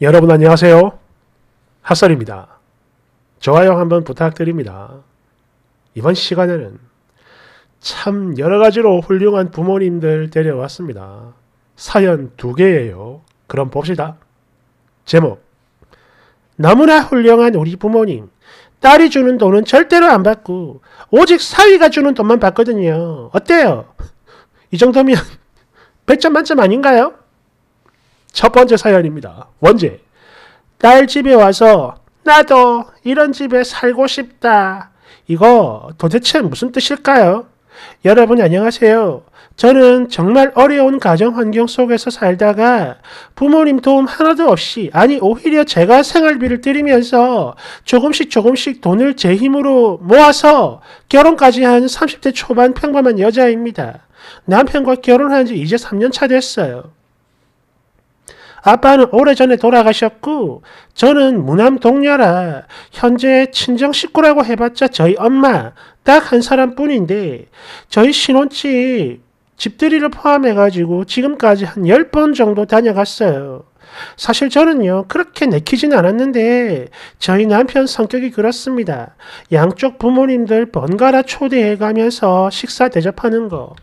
여러분 안녕하세요. 핫설입니다. 좋아요 한번 부탁드립니다. 이번 시간에는 참 여러가지로 훌륭한 부모님들 데려왔습니다. 사연 두 개예요. 그럼 봅시다. 제목 너무나 훌륭한 우리 부모님 딸이 주는 돈은 절대로 안 받고 오직 사위가 주는 돈만 받거든요. 어때요? 이 정도면 100점 만점 아닌가요? 첫 번째 사연입니다. 원제. 딸 집에 와서 나도 이런 집에 살고 싶다. 이거 도대체 무슨 뜻일까요? 여러분 안녕하세요. 저는 정말 어려운 가정 환경 속에서 살다가 부모님 도움 하나도 없이 아니 오히려 제가 생활비를 들이면서 조금씩 조금씩 돈을 제 힘으로 모아서 결혼까지 한 30대 초반 평범한 여자입니다. 남편과 결혼한 지 이제 3년 차 됐어요. 아빠는 오래전에 돌아가셨고 저는 무남 동녀라 현재 친정 식구라고 해봤자 저희 엄마 딱 한 사람뿐인데 저희 신혼집 집들이를 포함해가지고 지금까지 한 10번 정도 다녀갔어요. 사실 저는요, 그렇게 내키진 않았는데, 저희 남편 성격이 그렇습니다. 양쪽 부모님들 번갈아 초대해 가면서 식사 대접하는 거.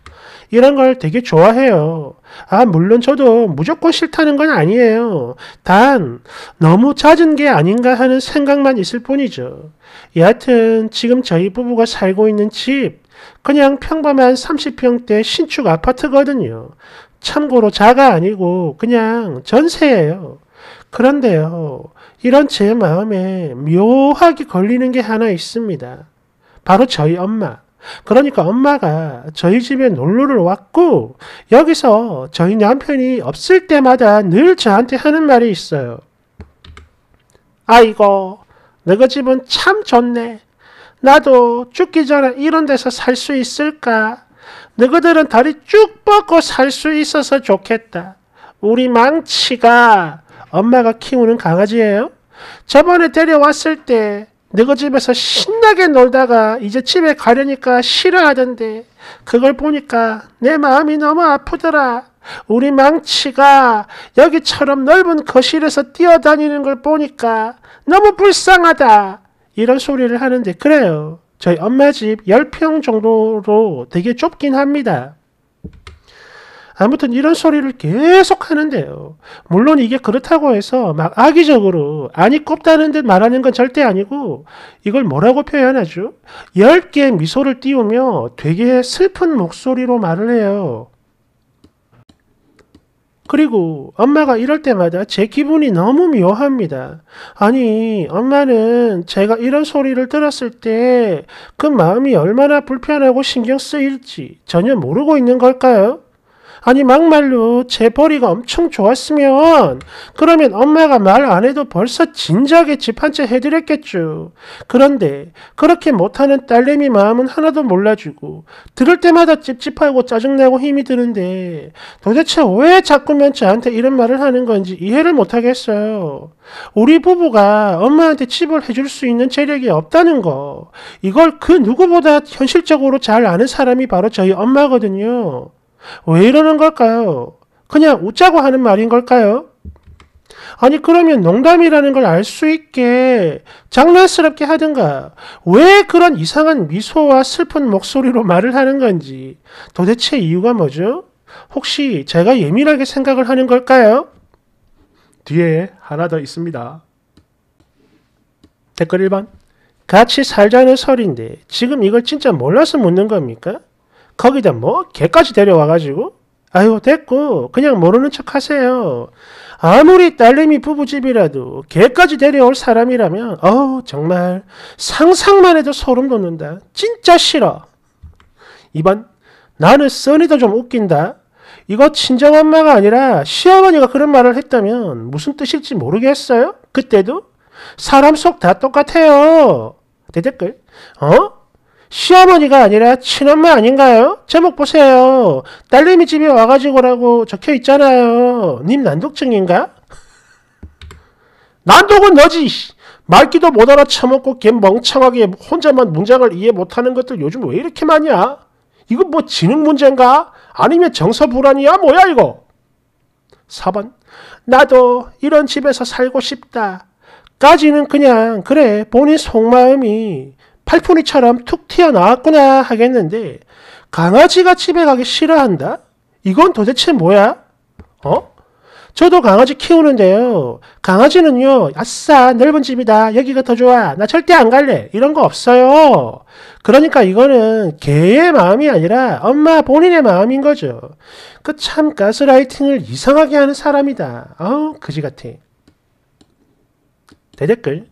이런 걸 되게 좋아해요. 아, 물론 저도 무조건 싫다는 건 아니에요. 단, 너무 잦은 게 아닌가 하는 생각만 있을 뿐이죠. 여하튼, 지금 저희 부부가 살고 있는 집, 그냥 평범한 30평대 신축 아파트거든요. 참고로 자가 아니고 그냥 전세예요. 그런데요, 이런 제 마음에 묘하게 걸리는 게 하나 있습니다. 바로 저희 엄마. 그러니까 엄마가 저희 집에 놀러를 왔고 여기서 저희 남편이 없을 때마다 늘 저한테 하는 말이 있어요. 아이고, 너희 집은 참 좋네. 나도 죽기 전에 이런 데서 살 수 있을까? 너희들은 다리 쭉 뻗고 살 수 있어서 좋겠다. 우리 망치가 엄마가 키우는 강아지예요. 저번에 데려왔을 때 너희 집에서 신나게 놀다가 이제 집에 가려니까 싫어하던데 그걸 보니까 내 마음이 너무 아프더라. 우리 망치가 여기처럼 넓은 거실에서 뛰어다니는 걸 보니까 너무 불쌍하다. 이런 소리를 하는데 그래요. 저희 엄마 집 10평 정도로 되게 좁긴 합니다. 아무튼 이런 소리를 계속 하는데요. 물론 이게 그렇다고 해서 막 악의적으로 아니 꼽다는 듯 말하는 건 절대 아니고 이걸 뭐라고 표현하죠? 10개 미소를 띄우며 되게 슬픈 목소리로 말을 해요. 그리고 엄마가 이럴 때마다 제 기분이 너무 묘합니다. 아니, 엄마는 제가 이런 소리를 들었을 때 그 마음이 얼마나 불편하고 신경 쓰일지 전혀 모르고 있는 걸까요? 아니 막말로 제 벌이가 엄청 좋았으면 그러면 엄마가 말 안 해도 벌써 진작에 집 한 채 해드렸겠죠. 그런데 그렇게 못하는 딸내미 마음은 하나도 몰라주고 들을 때마다 찝찝하고 짜증나고 힘이 드는데 도대체 왜 자꾸만 저한테 이런 말을 하는 건지 이해를 못하겠어요. 우리 부부가 엄마한테 집을 해줄 수 있는 재력이 없다는 거 이걸 그 누구보다 현실적으로 잘 아는 사람이 바로 저희 엄마거든요. 왜 이러는 걸까요? 그냥 웃자고 하는 말인 걸까요? 아니 그러면 농담이라는 걸 알 수 있게 장난스럽게 하든가 왜 그런 이상한 미소와 슬픈 목소리로 말을 하는 건지 도대체 이유가 뭐죠? 혹시 제가 예민하게 생각을 하는 걸까요? 뒤에 하나 더 있습니다. 댓글 1번 같이 살자는 설인데 지금 이걸 진짜 몰라서 묻는 겁니까? 거기다 뭐 개까지 데려와가지고 아유 됐고 그냥 모르는 척 하세요. 아무리 딸내미 부부집이라도 개까지 데려올 사람이라면 어우 정말 상상만 해도 소름 돋는다. 진짜 싫어. 2번 나는 써니도 좀 웃긴다. 이거 친정엄마가 아니라 시어머니가 그런 말을 했다면 무슨 뜻일지 모르겠어요? 그때도? 사람 속 다 똑같아요. 대댓글. 어? 시어머니가 아니라 친엄마 아닌가요? 제목 보세요. 딸내미 집에 와가지고라고 적혀 있잖아요. 님 난독증인가? 난독은 너지. 말기도 못 알아쳐먹고 걔 멍청하게 혼자만 문장을 이해 못하는 것들 요즘 왜 이렇게 많냐? 이거 뭐 지능 문제인가? 아니면 정서 불안이야? 뭐야 이거? 4번 나도 이런 집에서 살고 싶다. 까지는 그냥 그래 본인 속마음이 팔푼이처럼 툭 튀어나왔구나 하겠는데 강아지가 집에 가기 싫어한다? 이건 도대체 뭐야? 어? 저도 강아지 키우는데요. 강아지는요, 아싸, 넓은 집이다. 여기가 더 좋아. 나 절대 안 갈래. 이런 거 없어요. 그러니까 이거는 개의 마음이 아니라 엄마 본인의 마음인 거죠. 그 참 가스라이팅을 이상하게 하는 사람이다. 아우, 그지 같아. 대댓글.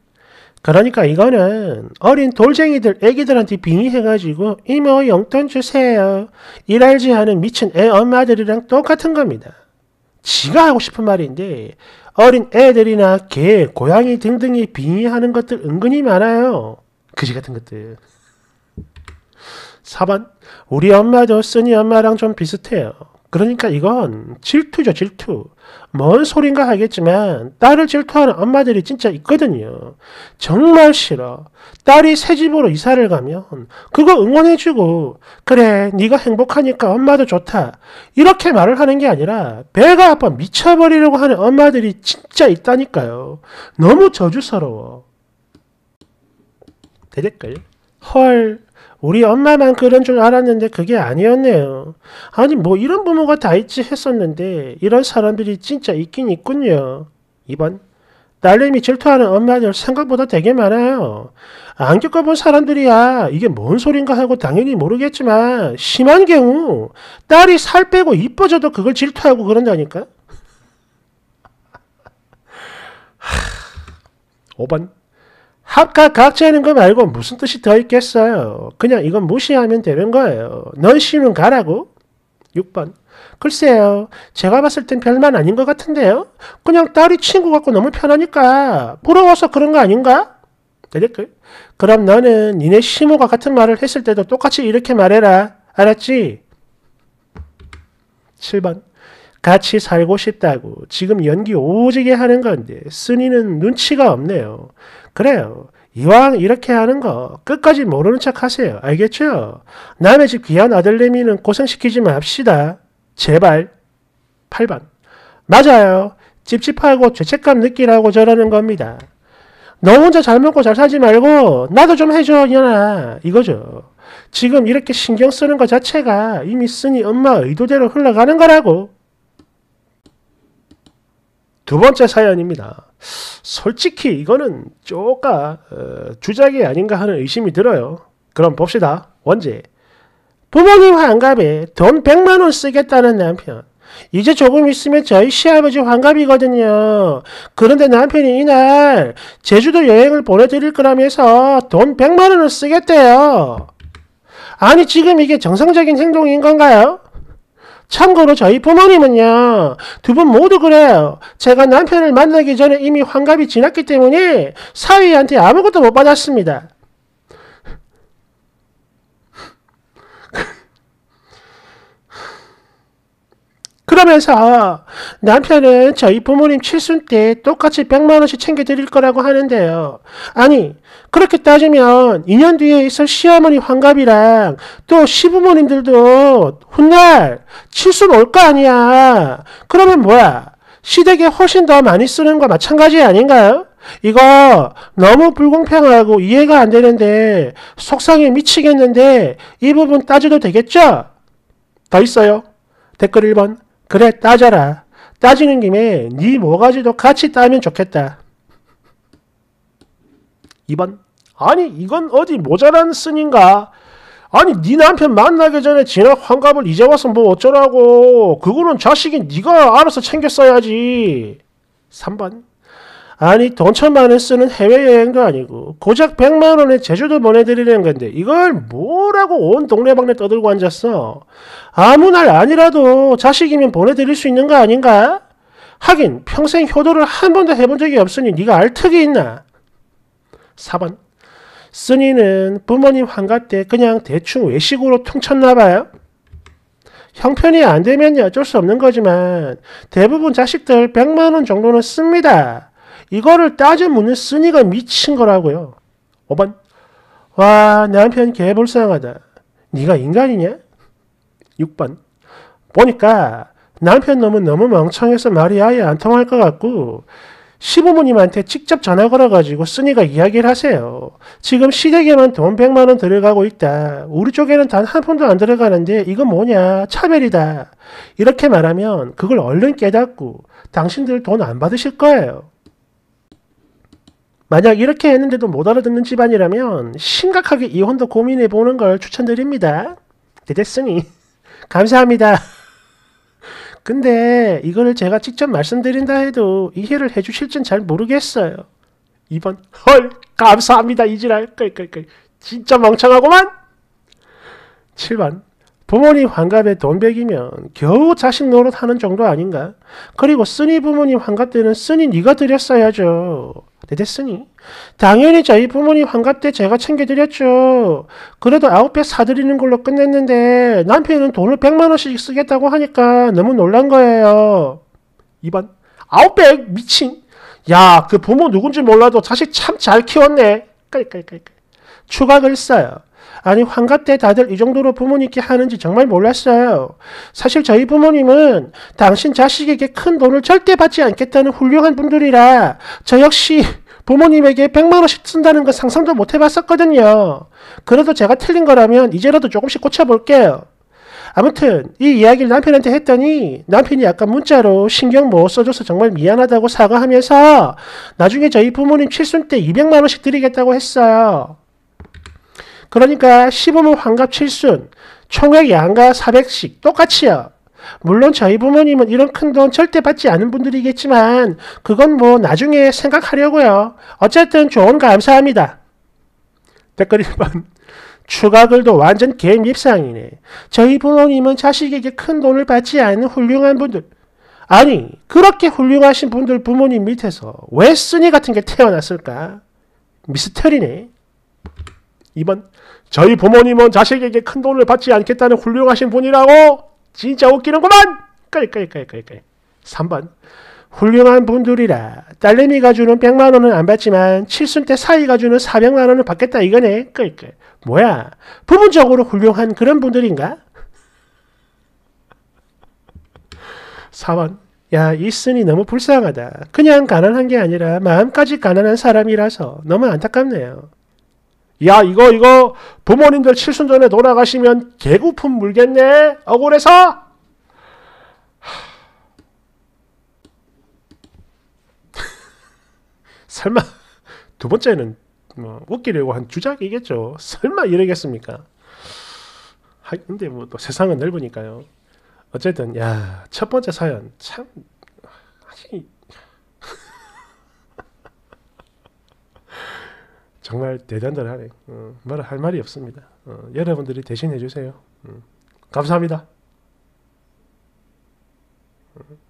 그러니까 이거는 어린 돌쟁이들 애기들한테 빙의해가지고 이모 용돈 주세요. 일알지 하는 미친 애 엄마들이랑 똑같은 겁니다. 지가 하고 싶은 말인데 어린 애들이나 개, 고양이 등등이 빙의하는 것들 은근히 많아요. 그지 같은 것들. 4번 우리 엄마도 쓰니 엄마랑 좀 비슷해요. 그러니까 이건 질투죠 질투. 뭔 소린가 하겠지만 딸을 질투하는 엄마들이 진짜 있거든요. 정말 싫어. 딸이 새 집으로 이사를 가면 그거 응원해주고 그래 네가 행복하니까 엄마도 좋다. 이렇게 말을 하는 게 아니라 배가 아파 미쳐버리려고 하는 엄마들이 진짜 있다니까요. 너무 저주스러워. 대댓글 헐 우리 엄마만 그런 줄 알았는데 그게 아니었네요. 아니 뭐 이런 부모가 다 있지 했었는데 이런 사람들이 진짜 있긴 있군요. 2번 딸내미 질투하는 엄마들 생각보다 되게 많아요. 안 겪어본 사람들이야 이게 뭔 소린가 하고 당연히 모르겠지만 심한 경우 딸이 살 빼고 이뻐져도 그걸 질투하고 그런다니까. 5번 합각 각자는 거 말고 무슨 뜻이 더 있겠어요. 그냥 이건 무시하면 되는 거예요. 넌 쉬는 가라고. 6번. 글쎄요. 제가 봤을 땐 별만 아닌 것 같은데요. 그냥 딸이 친구 같고 너무 편하니까 부러워서 그런 거 아닌가? 대댓글. 그럼 너는 니네 시모가 같은 말을 했을 때도 똑같이 이렇게 말해라. 알았지? 7번. 같이 살고 싶다고 지금 연기 오지게 하는 건데 쓴이는 눈치가 없네요. 그래요. 이왕 이렇게 하는 거 끝까지 모르는 척 하세요. 알겠죠? 남의 집 귀한 아들내미는 고생시키지 맙시다. 제발. 8번. 맞아요. 찝찝하고 죄책감 느끼라고 저러는 겁니다. 너 혼자 잘 먹고 잘 살지 말고 나도 좀 해줘 이년아 이거죠. 지금 이렇게 신경 쓰는 것 자체가 이미 쓰니 엄마 의도대로 흘러가는 거라고. 두 번째 사연입니다. 솔직히 이거는 쪼까 어, 주작이 아닌가 하는 의심이 들어요. 그럼 봅시다. 원제. 부모님 환갑에 돈 100만 원 쓰겠다는 남편. 이제 조금 있으면 저희 시아버지 환갑이거든요. 그런데 남편이 이날 제주도 여행을 보내드릴 거라면서 돈 100만 원을 쓰겠대요. 아니 지금 이게 정상적인 행동인 건가요? 참고로 저희 부모님은요, 두 분 모두 그래요. 제가 남편을 만나기 전에 이미 환갑이 지났기 때문에 사위한테 아무것도 못 받았습니다. 그러면서 남편은 저희 부모님 칠순 때 똑같이 100만 원씩 챙겨드릴 거라고 하는데요. 아니 그렇게 따지면 2년 뒤에 있을 시어머니 환갑이랑 또 시부모님들도 훗날 칠순 올 거 아니야. 그러면 뭐야? 시댁에 훨씬 더 많이 쓰는 거 마찬가지 아닌가요? 이거 너무 불공평하고 이해가 안 되는데 속상해 미치겠는데 이 부분 따져도 되겠죠? 더 있어요. 댓글 1번. 그래 따져라. 따지는 김에 네 뭐가지도 같이 따면 좋겠다. 2번 아니 이건 어디 모자란 쓴인가? 아니 네 남편 만나기 전에 진학 환갑을 이제 와서 뭐 어쩌라고 그거는 자식이 네가 알아서 챙겼어야지 3번 아니 돈 천만 원 쓰는 해외여행도 아니고 고작 100만 원에 제주도 보내드리는 건데 이걸 뭐라고 온 동네방네 떠들고 앉았어 아무 날 아니라도 자식이면 보내드릴 수 있는 거 아닌가? 하긴 평생 효도를 한 번도 해본 적이 없으니 네가 알 턱이 있나? 4번 쓴이는 부모님 환갑 때 그냥 대충 외식으로 퉁쳤나 봐요. 형편이 안 되면 어쩔 수 없는 거지만 대부분 자식들 100만 원 정도는 씁니다. 이거를 따져 묻는 쓴이가 미친 거라고요. 5번 와 남편 개불쌍하다. 네가 인간이냐? 6번 보니까 남편 놈은 너무 멍청해서 말이 아예 안 통할 것 같고 시부모님한테 직접 전화 걸어가지고 쓰니가 이야기를 하세요. 지금 시댁에만 돈 100만 원 들어가고 있다. 우리 쪽에는 단 한 푼도 안 들어가는데 이건 뭐냐? 차별이다. 이렇게 말하면 그걸 얼른 깨닫고 당신들 돈 안 받으실 거예요. 만약 이렇게 했는데도 못 알아듣는 집안이라면 심각하게 이혼도 고민해 보는 걸 추천드립니다. 네, 됐으니 감사합니다. 근데 이거를 제가 직접 말씀드린다 해도 이해를 해주실진 잘 모르겠어요. 2번 헐 감사합니다 이지랄 끌끌끌 진짜 멍청하고만 7번 부모님 환갑에 돈 100이면 겨우 자식 노릇하는 정도 아닌가? 그리고 쓰니 부모님 환갑 때는 쓰니 네가 드렸어야죠. 네 됐으니 당연히 저희 부모님 환갑 때 제가 챙겨드렸죠. 그래도 아웃백 사드리는 걸로 끝냈는데 남편은 돈을 100만 원씩 쓰겠다고 하니까 너무 놀란 거예요. 2번 아웃백 미친 야 그 부모 누군지 몰라도 자식 참 잘 키웠네. 깔깔깔깔 추가 글 써요. 아니 환갑 때 다들 이 정도로 부모님께 하는지 정말 몰랐어요. 사실 저희 부모님은 당신 자식에게 큰 돈을 절대 받지 않겠다는 훌륭한 분들이라 저 역시 부모님에게 100만 원씩 쓴다는 건 상상도 못 해봤었거든요. 그래도 제가 틀린 거라면 이제라도 조금씩 고쳐볼게요. 아무튼 이 이야기를 남편한테 했더니 남편이 약간 문자로 신경 못 써줘서 정말 미안하다고 사과하면서 나중에 저희 부모님 칠순 때 200만 원씩 드리겠다고 했어요. 그러니까 시부모 환갑 칠순 총액 양가 400씩 똑같이요. 물론 저희 부모님은 이런 큰 돈 절대 받지 않은 분들이겠지만 그건 뭐 나중에 생각하려고요. 어쨌든 조언 감사합니다. 댓글 1번 추가 글도 완전 개인 입상이네. 저희 부모님은 자식에게 큰 돈을 받지 않는 훌륭한 분들. 아니 그렇게 훌륭하신 분들 부모님 밑에서 왜 쓰니 같은 게 태어났을까? 미스터리네. 2번 저희 부모님은 자식에게 큰 돈을 받지 않겠다는 훌륭하신 분이라고 진짜 웃기는구만! 끌끌끌끌끌 3번. 훌륭한 분들이라 딸내미가 주는 100만 원은 안 받지만 칠순 때 사이가 주는 400만 원을 받겠다 이거네. 끌끌 뭐야? 부분적으로 훌륭한 그런 분들인가? 4번. 야, 이슨이 너무 불쌍하다. 그냥 가난한 게 아니라 마음까지 가난한 사람이라서 너무 안타깝네요. 야 이거 이거 부모님들 칠순 전에 돌아가시면 개구품 물겠네? 억울해서? 설마 두 번째는 뭐 웃기려고 한 주작이겠죠? 설마 이러겠습니까? 하, 근데 뭐 또 세상은 넓으니까요. 어쨌든 야 첫 번째 사연 참 정말 대단들하네. 어, 말할 말이 없습니다. 어, 여러분들이 대신해 주세요. 음, 감사합니다. 음.